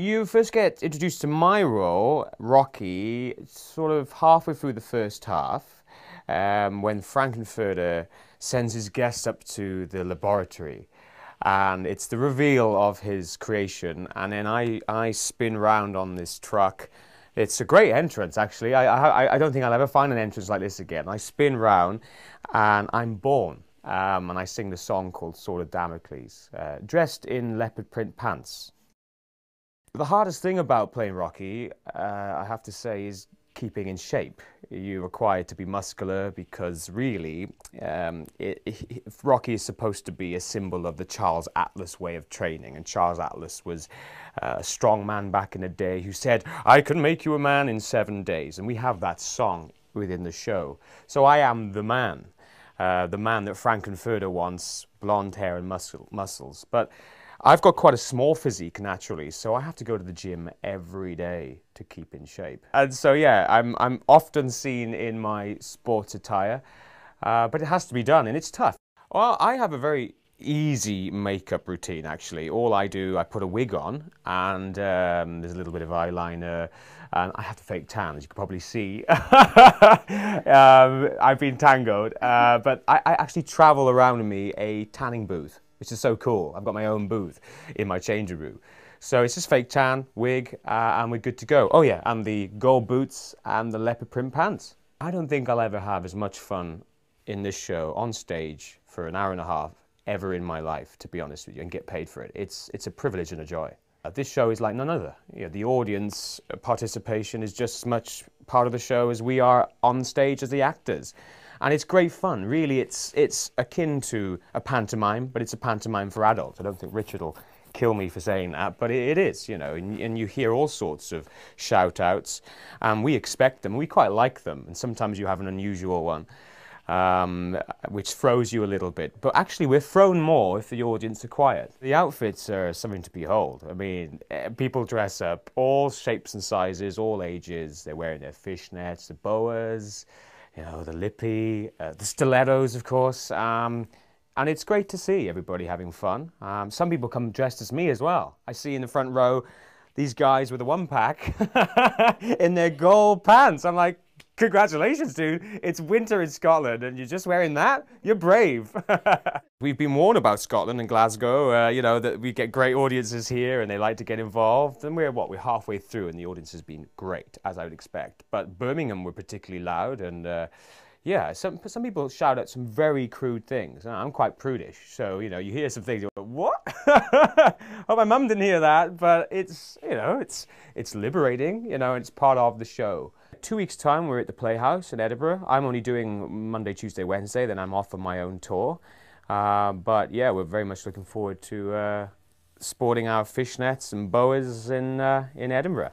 You first get introduced to my role, Rocky, sort of halfway through the first half, um, when Frank-N-Furter sends his guest up to the laboratory. And it's the reveal of his creation. And then I, I spin round on this truck. It's a great entrance, actually. I, I, I don't think I'll ever find an entrance like this again. I spin round and I'm born. Um, and I sing the song called Sword of Damocles, uh, dressed in leopard print pants. The hardest thing about playing Rocky, uh, I have to say, is keeping in shape. You're required to be muscular because really, um, it, it, Rocky is supposed to be a symbol of the Charles Atlas way of training. And Charles Atlas was uh, a strong man back in the day who said, I can make you a man in seven days. And we have that song within the show. So I am the man. Uh, the man that Frank-N-Furter wants, blonde hair and muscle, muscles. But I've got quite a small physique naturally, so I have to go to the gym every day to keep in shape. And so, yeah, I'm, I'm often seen in my sports attire, uh, but it has to be done, and it's tough. Well, I have a very easy makeup routine actually. All I do, I put a wig on, and um, there's a little bit of eyeliner, and I have to fake tan, as you can probably see. um, I've been tangoed, uh, but I, I actually travel around me a tanning booth which is so cool. I've got my own booth in my changing room. So it's just fake tan, wig, uh, and we're good to go. Oh yeah, and the gold boots and the leopard print pants. I don't think I'll ever have as much fun in this show on stage for an hour and a half ever in my life, to be honest with you, and get paid for it. It's, it's a privilege and a joy. Uh, this show is like none other. You know, the audience participation is just as much part of the show as we are on stage as the actors and it's great fun. Really, it's it's akin to a pantomime, but it's a pantomime for adults. I don't think Richard will kill me for saying that, but it, it is, you know, and, and, you hear all sorts of shout outs, and we expect them, we quite like them, and sometimes you have an unusual one. Um, which throws you a little bit. But actually, we're thrown more if the audience are quiet. The outfits are something to behold. I mean, eh, people dress up all shapes and sizes, all ages. They're wearing their fishnets, the boas, you know, the lippy, uh, the stilettos, of course. Um, and it's great to see everybody having fun. Um, some people come dressed as me as well. I see in the front row these guys with a one pack in their gold pants. I'm like, Congratulations, dude. It's winter in Scotland and you're just wearing that? You're brave. We've been warned about Scotland and Glasgow, uh, you know, that we get great audiences here and they like to get involved. And we're, what, we're halfway through and the audience has been great, as I would expect. But Birmingham were particularly loud and, uh, yeah, some, some people shout out some very crude things. I'm quite prudish, so, you know, you hear some things, go, what? oh, my mum didn't hear that, but it's, you know, it's, it's liberating, you know, it's part of the show two weeks' time, we're at the Playhouse in Edinburgh. I'm only doing Monday, Tuesday, Wednesday, then I'm off on my own tour. Uh, but yeah, we're very much looking forward to uh, sporting our fishnets and boas in, uh, in Edinburgh.